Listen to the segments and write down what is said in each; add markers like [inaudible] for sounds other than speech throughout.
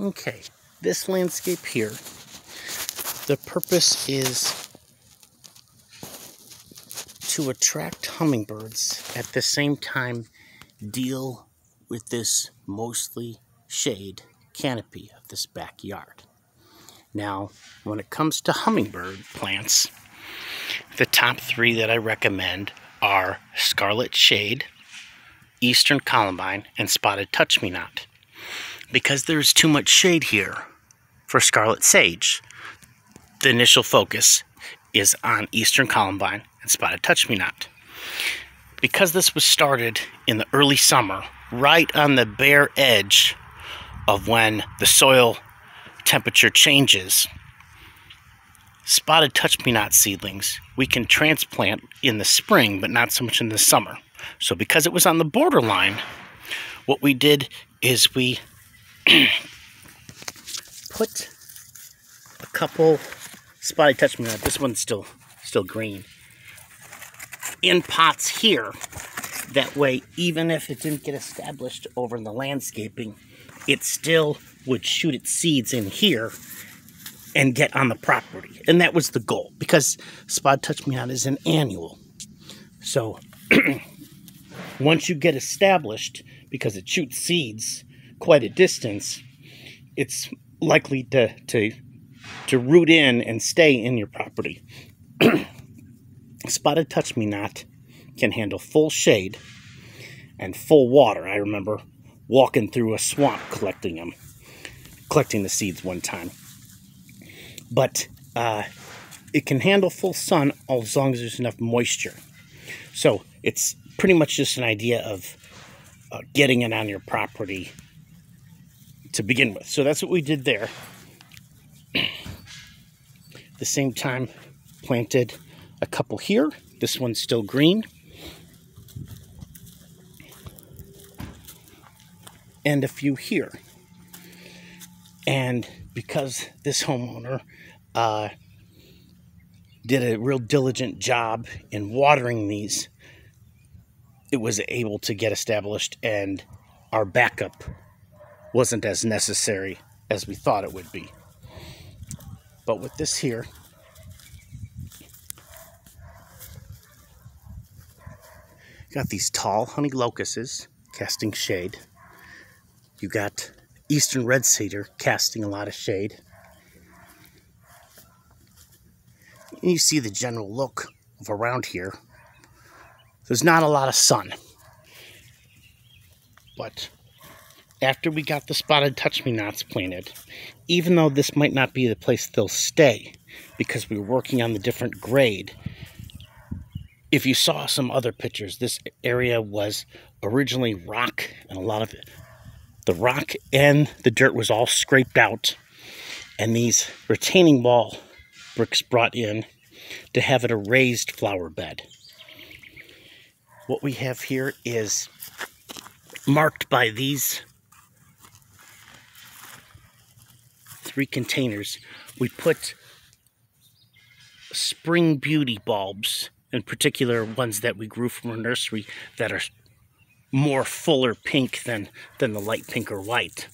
Okay, this landscape here, the purpose is to attract hummingbirds at the same time deal with this mostly shade canopy of this backyard. Now, when it comes to hummingbird plants, the top three that I recommend are Scarlet Sage, Eastern Columbine, and Spotted Touch-Me-Not because there's too much shade here for scarlet sage. The initial focus is on eastern columbine and spotted touch-me-not. Because this was started in the early summer, right on the bare edge of when the soil temperature changes, spotted touch-me-not seedlings we can transplant in the spring, but not so much in the summer. So because it was on the borderline, what we did is we [clears throat] put a couple spotty touch me this one's still still green. In pots here that way even if it didn't get established over in the landscaping it still would shoot its seeds in here and get on the property. And that was the goal because spot touch me on is an annual. So [clears throat] once you get established because it shoots seeds quite a distance, it's likely to, to, to root in and stay in your property. [clears throat] Spotted touch me not can handle full shade and full water. I remember walking through a swamp collecting them, collecting the seeds one time. But uh, it can handle full sun as long as there's enough moisture. So it's pretty much just an idea of uh, getting it on your property to begin with. So that's what we did there. the same time, planted a couple here. This one's still green. And a few here. And because this homeowner uh, did a real diligent job in watering these, it was able to get established and our backup wasn't as necessary as we thought it would be. But with this here, got these tall honey locusts casting shade. You got eastern red cedar casting a lot of shade. And you see the general look of around here. There's not a lot of sun. But after we got the spotted touch-me-nots planted, even though this might not be the place they'll stay, because we were working on the different grade, if you saw some other pictures, this area was originally rock, and a lot of it, the rock and the dirt was all scraped out, and these retaining wall bricks brought in to have it a raised flower bed. What we have here is marked by these three containers, we put spring beauty bulbs, in particular ones that we grew from a nursery that are more fuller pink than, than the light pink or white.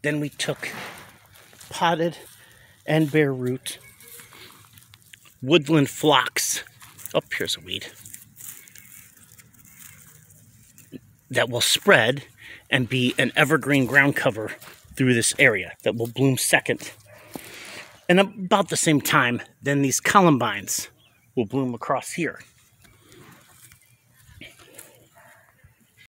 Then we took potted and bare root, woodland phlox. Oh, here's a weed. That will spread and be an evergreen ground cover through this area that will bloom second. And about the same time, then these columbines will bloom across here.